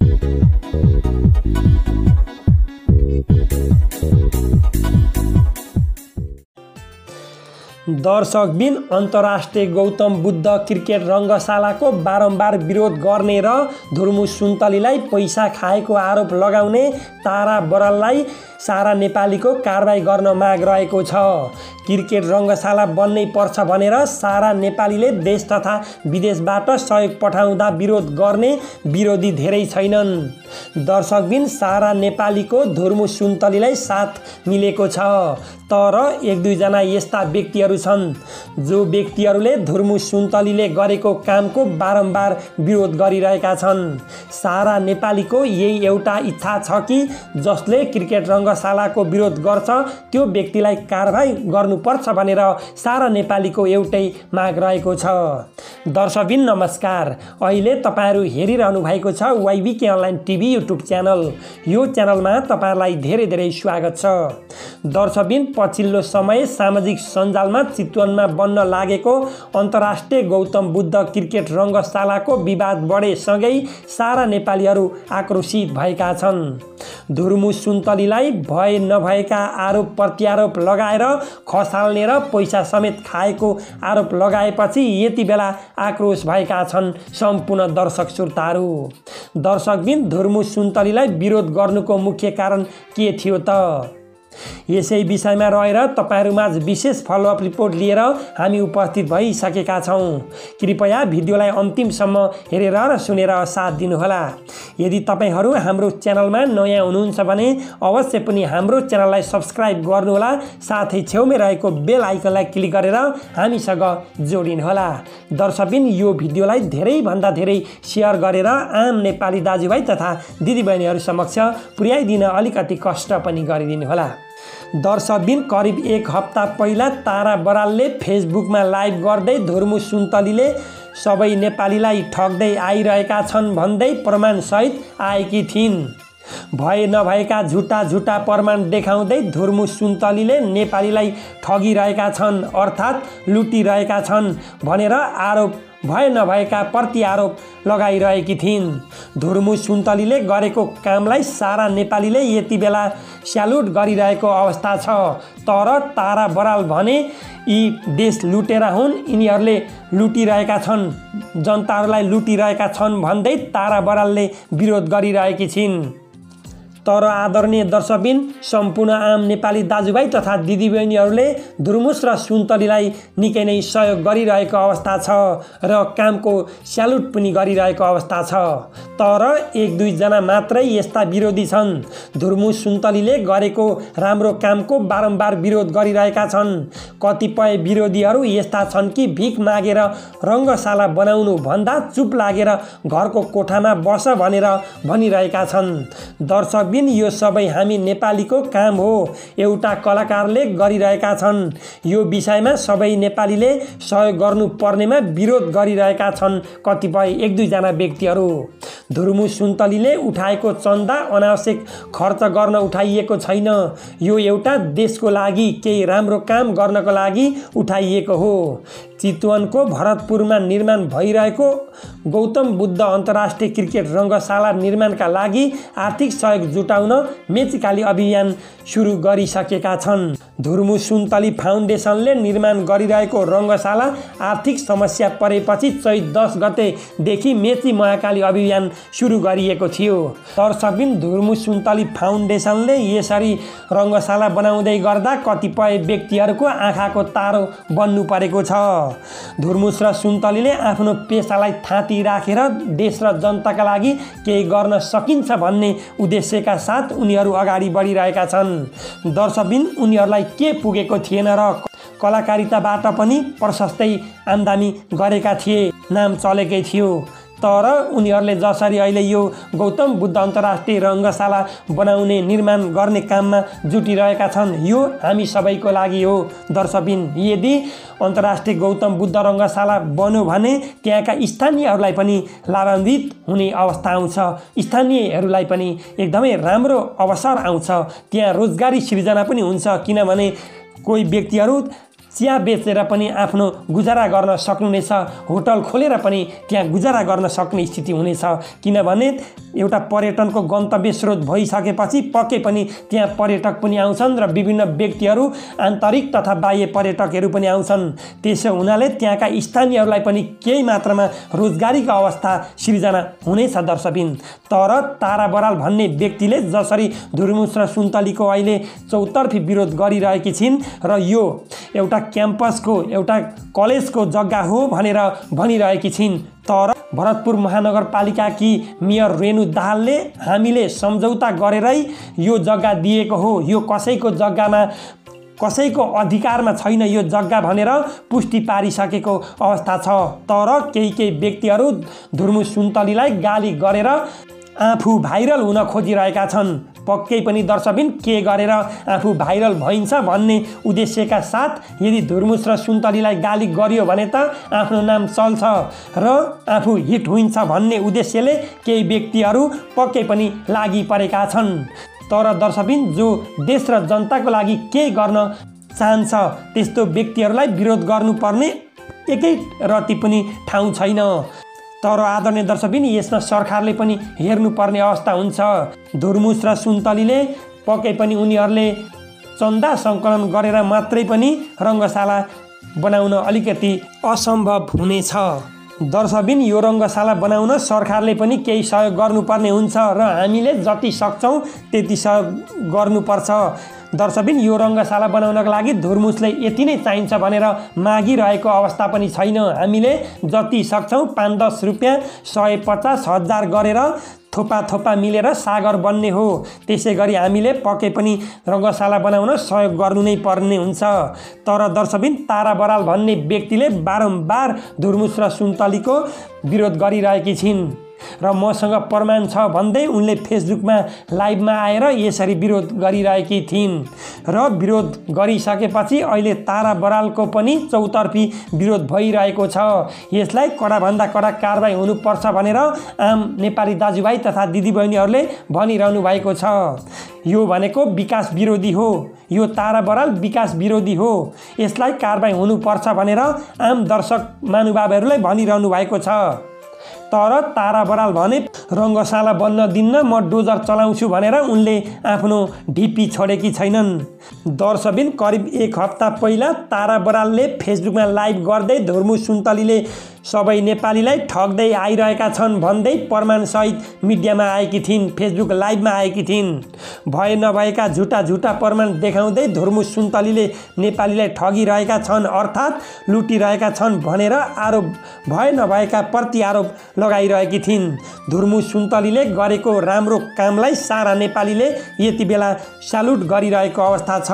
Thank you. दर्शकबिन अन्तर्राष्ट्रिय Gautam Buddha cricket रङ्गशालाको बारम्बार विरोध गर्ने र धुर्मु सुन्तलीलाई पैसा खाएको आरोप लगाउने तारा बराललाई सारा नेपालीको कारवाही गर्न माग रहेको छ। क्रिकेट रङ्गशाला बन्नै पर्छ भनेर सारा नेपालीले देश तथा विदेशबाट सहयोग पठाउँदा विरोध गर्ने विरोधी धेरै छैनन्। दर्शकबिन सारा नेपालीको धुर्मु सुन्तलीलाई साथ मिलेको छ। तर एक दुईजना यस्ता व्यक्तिहरू छन् जो व्यक्तिहरूले धुर्मु सुन्तलीले गरेको कामको बारम्बार विरोध गरिरहेका छन्। सारा नेपालीको यही एउटा इच्छा छ कि जसले क्रिकेट रङ्गशालाको विरोध गर्छ त्यो व्यक्तिलाई कारवाही गर्नुपर्छ भनेर सारा नेपालीको एउटै माग रहेको छ। दर्शकबिन नमस्कार। अहिले तपाईँहरू हेरिरहनु भएको छ YBK online TV YouTube channel. यो च्यानलमा तपाईँहरूलाई धेरै धेरै स्वागत छ। दर्शकबिन पछिल्लो समय सामाजिक सञ्जालमा चितवनमा बन्न लागेको अन्तर्राष्ट्रिय गौतम बुद्ध क्रिकेट रङ्गशालाको विवाद बढेसँगै सारा नेपालीहरू आक्रोशित भएका छन्। धुर्मु सुन्तलीलाई भए नभएका आरोप प्रत्यारोप लगाएर खसाल्ने र पैसा समेत खाएको आरोप लगाएपछि यति बेला आक्रोश भएका छन् सम्पूर्ण दर्शक श्रोताहरू। दर्शकबिन धुर्मु सुन्तलीलाई विरोध गर्नुको मुख्य कारण के थियो त? यसै विषयमा रहेर तपाईँहरूमाझ विशेष फलोअप रिपोर्ट लिएर हामी उपस्थित भइसकेका छौँ। कृपया भिडियोलाई अन्तिमसम्म हेरेर र सुनेर साथ दिनुहोला। यदि तपाईँहरू हाम्रो च्यानलमा नयाँ हुनुहुन्छ भने अवश्य पनि हाम्रो च्यानललाई सब्सक्राइब गर्नुहोला साथै छेउमै रहेको बेल आइकनलाई क्लिक गरेर हामीसँग जोडिनुहोला। दर्शकबिन यो भिडियोलाई धेरैभन्दा धेरै सेयर गरेर आम नेपाली दाजुभाइ तथा दिदीबहिनीहरू समक्ष पुर्याइदिन अलिकति कष्ट पनि गरिदिनुहोला। दर्शकबिन करिब एक हप्ता पहिला तारा बरालले फेसबुकमा लाइभ गर्दै धुर्मु सुन्तलीले सबै नेपालीलाई ठग्दै आइरहेका छन् भन्दै प्रमाणसहित आएकी थिइन्। भए नभएका झुटा झुटा प्रमाण देखाउँदै धुर्मु सुन्तलीले नेपालीलाई ठगिरहेका छन् अर्थात् लुटिरहेका छन् भनेर आरोप भए नभएका प्रति आरोप लगाइरहेकी थिइन्। धुर्मु सुन्तलीले गरेको कामलाई सारा नेपालीले यति बेला स्यालुट गरिरहेको अवस्था छ। तर तारा बराल भने यी देश लुटेरा हुन् यिनीहरूले लुटिरहेका छन्। जनताहरूलाई लुटिरहेका छन् भन्दै तारा बरालले विरोध गरिरहेकी छिन्। तर आदरणीय दर्शकबिन सम्पूर्ण आम नेपाली दाजुभाइ तथा दिदीबहिनीहरूले धुर्मुस र सुन्तलीलाई निकै नै सहयोग गरिरहेको अवस्था छ र कामको स्यालुट पनि गरिरहेको अवस्था छ। तर एक दुईजना मात्रै यस्ता विरोधी छन्। धुर्मु सुन्तलीले गरेको राम्रो कामको बारम्बार विरोध गरिरहेका छन्। कतिपय विरोधीहरू यस्ता छन् कि भिख मागेर रङ्गशाला बनाउनु भन्दा चुप लागेर घरको कोठामा बस भनेर भनिरहेका छन्। दर्शक बिन यो सबै हामी नेपालीको काम हो। एउटा कलाकारले गरिरहेका छन्। यो विषयमा सबै नेपालीले सहयोग गर्नुपर्नेमा विरोध गरिरहेका छन् कतिपय एक दुईजना व्यक्तिहरू। धुर्मु सुन्तलीले उठाएको चन्दा अनावश्यक खर्च गर्न उठाइएको छैन। यो एउटा देशको लागि केही राम्रो काम गर्नको लागि उठाइएको हो। चितवनको भरतपुरमा निर्माण भइरहेको गौतम बुद्ध अन्तर्राष्ट्रिय क्रिकेट रङ्गशाला निर्माणका लागि आर्थिक सहयोग जुटाउन मेचिकाली अभियान सुरु गरिसकेका छन्। धुर्मु सुन्तली फाउन्डेसनले निर्माण गरिरहेको रङ्गशाला आर्थिक समस्या परेपछि चैत दस गतेदेखि मेची महाकाली अभियान सुरु गरिएको थियो। दर्शकबिन धुर्मु सुन्तली फाउन्डेसनले यसरी रङ्गशाला बनाउँदै गर्दा कतिपय व्यक्तिहरूको आँखाको तारो बन्नु परेको छ। धुर्मुस र सुन्तलीले आफ्नो पेसालाई थाँती राखेर देश र जनताका लागि केही गर्न सकिन्छ भन्ने उद्देश्यका साथ उनीहरू अगाडि बढिरहेका छन्। दर्शकबिन उनीहरूलाई के पुगेको थिएन र कलाकारिताबाट पनि प्रशस्तै आम्दानी गरेका थिए। नाम चलेकै थियो। तर उनीहरूले जसरी अहिले यो गौतम बुद्ध अन्तर्राष्ट्रिय रङ्गशाला बनाउने निर्माण गर्ने काममा जुटिरहेका छन् यो हामी सबैको लागि हो। दर्शकबिन यदि अन्तर्राष्ट्रिय गौतम बुद्ध रङ्गशाला बन्यो भने त्यहाँका स्थानीयहरूलाई पनि लाभान्वित हुने अवस्था आउँछ। स्थानीयहरूलाई पनि एकदमै राम्रो अवसर आउँछ। त्यहाँ रोजगारी सृजना पनि हुन्छ किनभने कोही व्यक्तिहरू चिया बेचेर पनि आफ्नो गुजारा गर्न सक्नुहुनेछ होटल खोलेर पनि त्यहाँ गुजारा गर्न सक्ने स्थिति हुनेछ। किनभने एउटा पर्यटनको गन्तव्य स्रोत भइसकेपछि पक्कै पनि त्यहाँ पर्यटक पनि आउँछन् र विभिन्न व्यक्तिहरू आन्तरिक तथा बाह्य पर्यटकहरू पनि आउँछन्। त्यसो हुनाले त्यहाँका स्थानीयहरूलाई पनि केही मात्रामा रोजगारीको अवस्था सिर्जना हुनेछ दर्शकबिन। तर तारा बराल भन्ने व्यक्तिले जसरी धुर्मुस र सुन्तलीको अहिले चौतर्फी विरोध गरिरहेकी छिन् र यो एउटा क्याम्पसको एउटा कलेजको जग्गा हो भनेर भनिरहेकी छिन्। तर भरतपुर महानगरपालिकाकी मेयर रेणु दाहालले हामीले सम्झौता गरेरै यो जग्गा दिएको हो। यो कसैको जग्गामा कसैको अधिकारमा छैन यो जग्गा भनेर पुष्टि पारिसकेको अवस्था छ। तर केही केही व्यक्तिहरू धुर्मु सुन्तलीलाई गाली गरेर आफू भाइरल हुन खोजिरहेका छन्। पक्कै पनि दर्शकबिन के गरेर आफू भाइरल भइन्छ भन्ने उद्देश्यका साथ यदि धुर्मुस र सुन्तलीलाई गाली गरियो भने त आफ्नो नाम चल्छ र आफू हिट हुन्छ भन्ने उद्देश्यले केही व्यक्तिहरू पक्कै पनि लागि परेका छन्। तर दर्शकबिन जो देश र जनताको लागि केही गर्न चाहन्छ त्यस्तो व्यक्तिहरूलाई विरोध गर्नुपर्ने एकै रति पनि ठाउँ छैन। तर आदरणीय दर्शकबिन यसमा सरकारले पनि हेर्नुपर्ने अवस्था हुन्छ। धुर्मुस र सुन्तलीले पक्कै पनि उनीहरूले चन्दा सङ्कलन गरेर मात्रै पनि रङ्गशाला बनाउन अलिकति असम्भव हुनेछ। दर्शकबिन यो रङ्गशाला बनाउन सरकारले पनि केही सहयोग गर्नुपर्ने हुन्छ र हामीले जति सक्छौँ त्यति सहयोग गर्नुपर्छ। दर्शकबिन यो रङ्गशाला बनाउनको लागि धुर्मुसले यति नै चाहिन्छ भनेर मागिरहेको अवस्था पनि छैन। हामीले जति सक्छौँ पाँच दस रुपियाँ सय पचास हजार गरेर थोपा थोपा मिलेर सागर बन्ने हो। त्यसै गरी हामीले पक्कै पनि रङ्गशाला बनाउन सहयोग गर्नु नै पर्ने हुन्छ। तर दर्शकबिन तारा बराल भन्ने व्यक्तिले बारम्बार धुर्मुस र सुन्तलीको विरोध गरिरहेकी छिन्। र मसँग प्रमाण छ भन्दै उनले फेसबुकमा लाइभमा आएर यसरी विरोध गरिरहेकी थिइन् र विरोध गरिसकेपछि अहिले तारा बरालको पनि चौतर्फी विरोध भइरहेको छ। यसलाई कडाभन्दा कडा कारवाही हुनुपर्छ भनेर आम नेपाली दाजुभाइ तथा दिदीबहिनीहरूले भनिरहनु भएको छ। यो भनेको विकास विरोधी हो। यो तारा बराल विकास विरोधी हो। यसलाई कारवाही हुनुपर्छ भनेर आम दर्शक महानुभावहरूले भनिरहनु भएको छ। तर तारा बराल भने रङ्गशाला बन्न दिन्न म डोजर चलाउँछु भनेर उनले आफ्नो ढिपी छोडेकी छैनन्। दर्शबिन करिब एक हप्ता पहिला तारा बरालले फेसबुकमा लाइभ गर्दै धुर्मु सुन्तलीले सबै नेपालीलाई ठग्दै आइरहेका छन् भन्दै प्रमाणसहित मिडियामा आएकी थिइन् फेसबुक लाइभमा आएकी थिइन्। भए नभएका झुटा झुटा प्रमाण देखाउँदै धुर्मु सुन्तलीले नेपालीलाई ठगिरहेका छन् अर्थात् लुटिरहेका छन् भनेर आरोप भए नभएका प्रति आरोप लगाइरहेकी थिइन्। धुर्मु सुन्तलीले गरेको राम्रो कामलाई सारा नेपालीले यति बेला स्यालुट गरिरहेको अवस्था छ।